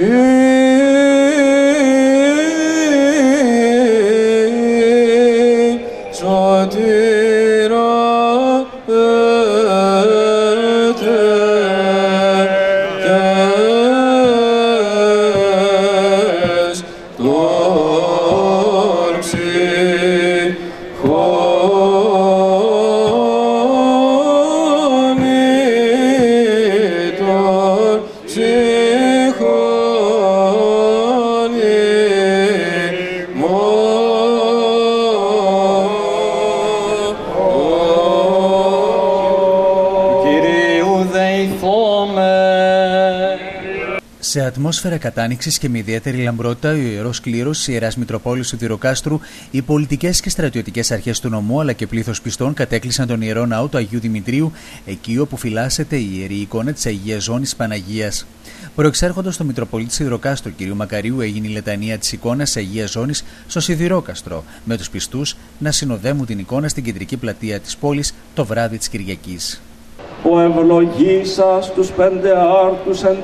Yeah. Σε ατμόσφαιρα κατάνοιξη και με ιδιαίτερη λαμπρότητα, ο ιερός κλήρος τη Ιεράς Μητροπόλης του Δυροκάστρου, οι πολιτικές και στρατιωτικές αρχές του νομού αλλά και πλήθος πιστών κατέκλυσαν τον ιερό ναό του Αγίου Δημητρίου, εκεί όπου φυλάσσεται η ιερή εικόνα της Αγίας Ζώνης Παναγίας. Προεξέρχοντας στο Μητροπολίτη Σιδηροκάστρο κ. Μακαρίου έγινε η λετανία της εικόνας Αγίας Ζώνης στο Σιδηρόκαστρο, με τους πιστούς να συνοδεύουν την εικόνα στην κεντρική πλατεία της πόλης το βράδυ της Κυριακής. Ο ευλογήσας τους πέντε άρτους εν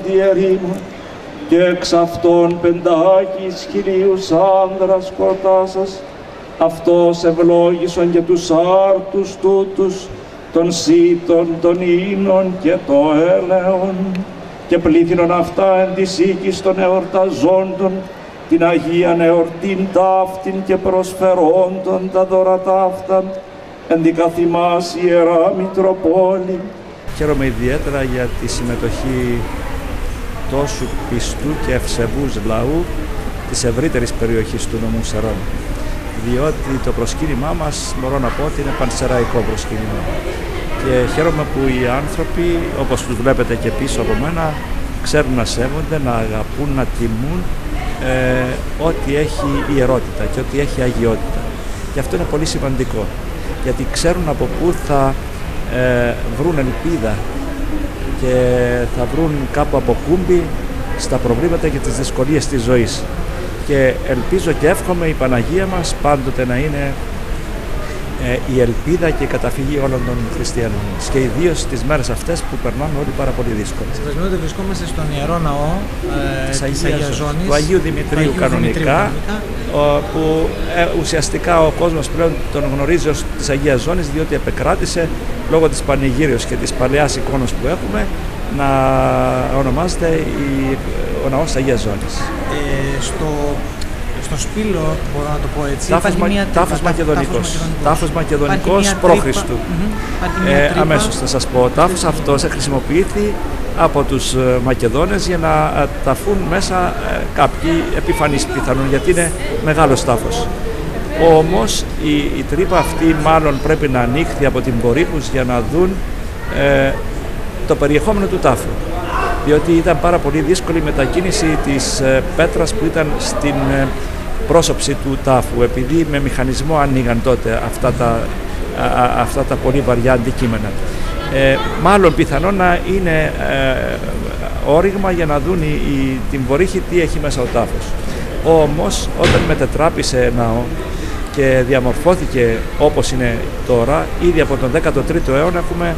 και εξ αυτών πεντάκης χιλίους άνδρας κορτάσας, αυτός ευλόγησον και τους άρτους τούτους, των σύτων, των ίνων και το έλεον, και πλήθυνον αυτά εν της οίκης των εορταζόντων, την Αγία εορτήν ταύτην και προσφερόντων τα δώρα ταύτα, εν δικαθημάς Ιερά Μητροπόλη. Χαίρομαι ιδιαίτερα για τη συμμετοχή τόσου πιστού και ευσεβούς λαού της ευρύτερης περιοχής του νομού Σερών. Διότι το προσκύνημά μας μπορώ να πω ότι είναι πανσεραϊκό προσκύνημα. Και χαίρομαι που οι άνθρωποι, όπως τους βλέπετε και πίσω από μένα, ξέρουν να σέβονται, να αγαπούν, να τιμούν ε, ό,τι έχει ιερότητα και ό,τι έχει αγιότητα. Και αυτό είναι πολύ σημαντικό, γιατί ξέρουν από πού θα ε, βρουν ελπίδα και θα βρουν κάπου από κούμπι στα προβλήματα και τις δυσκολίες της ζωής. Και ελπίζω και εύχομαι η Παναγία μας πάντοτε να είναι ε, η ελπίδα και η καταφυγή όλων των χριστιανών μας και ιδίως τις μέρες αυτές που περνάμε όλοι πάρα πολύ δύσκολα. Σας βρισκόμαστε στον Ιερό Ναό ε, της, Αγίας, Αγίας Ζώνης, του Αγίου Δημητρίου, Αγίου κανονικά, Δημητρίου, που ε, ουσιαστικά ο κόσμος πλέον τον γνωρίζει ως της Αγίας Ζώνης διότι επεκράτησε λόγω της πανηγύριος και της παλαιάς εικόνας που έχουμε να ονομάζεται η, ο ναός της Αγίας Ζώνης. Ε, στο στο σπήλο, μπορώ να το πω έτσι. Τάφος, μια τάφος μακεδονικός. Τάφος μακεδονικός προ-Χριστού. Ε, αμέσως θα σας πω. Ο τάφος αυτός χρησιμοποιήθη από τους ε, Μακεδόνες για να ε, ταφούν μέσα ε, κάποιοι επιφανείς πιθανόν, γιατί είναι μεγάλος τάφος. Όμως η, η τρύπα αυτή μάλλον πρέπει να ανοίχθει από την Πορύχους για να δουν ε, το περιεχόμενο του τάφου διότι ήταν πάρα πολύ δύσκολη η μετακίνηση της πέτρας που ήταν στην πρόσωψη του τάφου επειδή με μηχανισμό ανοίγαν τότε αυτά τα, αυτά τα πολύ βαριά αντικείμενα. Ε, μάλλον πιθανό να είναι ε, όριγμα για να δουν η, την βορύχη τι έχει μέσα ο τάφος. Όμως όταν μετετράπησε ναό και διαμορφώθηκε όπως είναι τώρα, ήδη από τον 13ο αιώνα έχουμε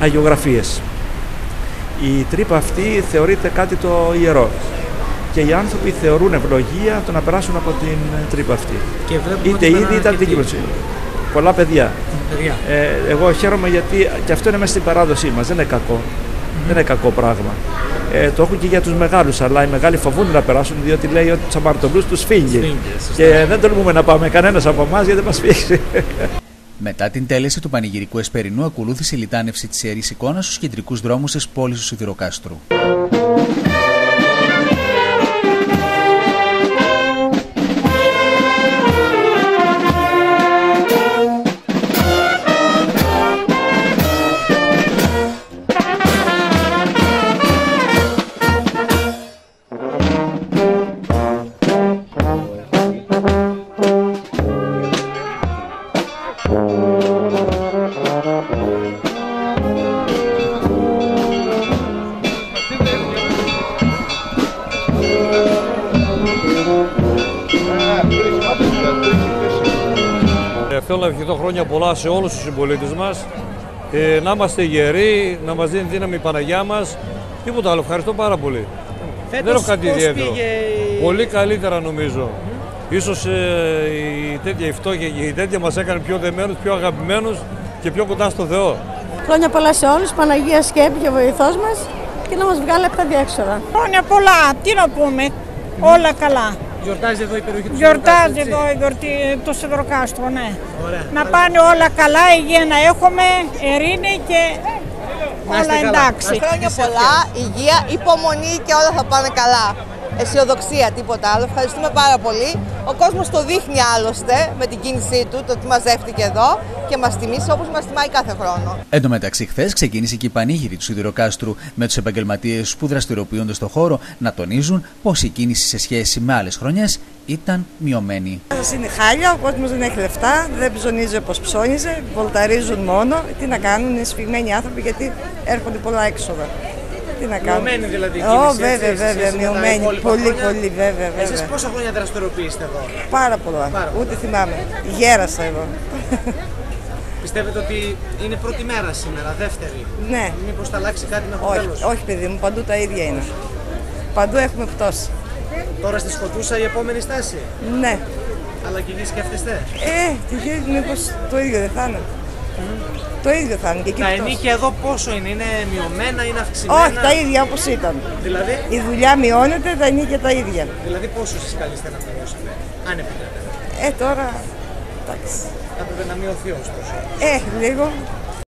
αγιογραφίες. Η τρύπα αυτή θεωρείται κάτι το ιερό και οι άνθρωποι θεωρούν ευλογία το να περάσουν από την τρύπα αυτή. Και είτε ήδη είτε αντίκειμενο. Πολλά παιδιά. παιδιά. Ε, εγώ χαίρομαι γιατί και αυτό είναι μέσα στην παράδοσή μας. Δεν είναι κακό. Δεν είναι κακό πράγμα. Ε, το έχουν και για τους μεγάλους, αλλά οι μεγάλοι φοβούνται να περάσουν διότι λέει ότι τους αμαρτωλού τους φύγει. Και δεν τολμούμε να πάμε κανένας από εμάς γιατί μας φύγει. Μετά την τέλεση του πανηγυρικού Εσπερινού, ακολούθησε η λιτάνευση της ιερής εικόνας στους κεντρικούς δρόμους της πόλης του Σιδηροκάστρου. Θέλω να ευχηθώ χρόνια πολλά σε όλους τους συμπολίτες μας. Ε, να είμαστε γεροί, να μας δίνει δύναμη η Παναγιά μας. Τίποτα άλλο. Ευχαριστώ πάρα πολύ. δεν έχω κάτι ιδιαίτερο. Πήγε... Πολύ καλύτερα νομίζω. Mm. Ίσως ε, η τέτοια η φτώχεια και η τέτοια μας έκανε πιο δεμένους, πιο αγαπημένους και πιο κοντά στο Θεό. Χρόνια πολλά σε όλους, Παναγία Σκέπη και βοηθός μας και να μας βγάλει από τα διέξοδα. Χρόνια πολλά, τι να πούμε, όλα καλά. Γιορτάζει εδώ η περιοχή του Γιορτάζει εδώ η γιορτή του Σιδροκάστρου, ναι. Ωραία. Να πάνε όλα καλά, υγεία να έχουμε, ειρήνη και όλα εντάξει. Χρόνια πολλά, υγεία, υπομονή και όλα θα πάνε καλά αισιοδοξία, τίποτα άλλο. Ευχαριστούμε πάρα πολύ. Ο κόσμος το δείχνει άλλωστε με την κίνησή του, το ότι μαζεύτηκε εδώ και μας τιμήσει όπως μας τιμάει κάθε χρόνο. Εν τω μεταξύ, χθες ξεκίνησε και η πανήγυρη του Σιδηροκάστρου με τους επαγγελματίες που δραστηριοποιούνται στο χώρο να τονίζουν πως η κίνηση σε σχέση με άλλες χρονιές ήταν μειωμένη. Σα είναι χάλια, ο κόσμος δεν έχει λεφτά, δεν ψωνίζει όπως ψώνιζε, βολταρίζουν μόνο. Τι να κάνουν, είναι σφιγμένοι άνθρωποι γιατί έρχονται πολλά έξοδα. Τι να κάνω. Μειωμένη δηλαδή η κίνηση. Oh, βέβαια, βέβαια, μειωμένη. Πολύ, πολύ, βέβαια. βέβαια. Εσείς πόσα χρόνια δραστηριοποιείστε εδώ; Πάρα πολλά. Πάρα Ούτε θυμάμαι. Γέρασα εδώ. Πιστεύετε ότι είναι πρώτη μέρα σήμερα, δεύτερη; Ναι. Μήπως θα αλλάξει κάτι με το όχι, τέλος; Όχι παιδί μου, παντού τα ίδια είναι. Παντού έχουμε πτώση. Τώρα στη Σκοτούσα η επόμενη στάση; Ναι. Αλλά και εκεί σκέφτεστε; Ε, τι μήπως το ίδιο δεν θα είναι. Το ίδιο θα είναι και εκεί. Τα ενίκια εδώ πόσο είναι, είναι μειωμένα, είναι αυξημένα; Όχι, τα ίδια όπως ήταν. Δηλαδή; Η δουλειά μειώνεται, τα ενίκια τα ίδια. Δηλαδή πόσο εσείς καλείστε να μειώσετε, αν επιτρέπετε; Ε, τώρα. Εντάξει. Θα έπρεπε να μειωθεί ωστόσο. Ε, λίγο.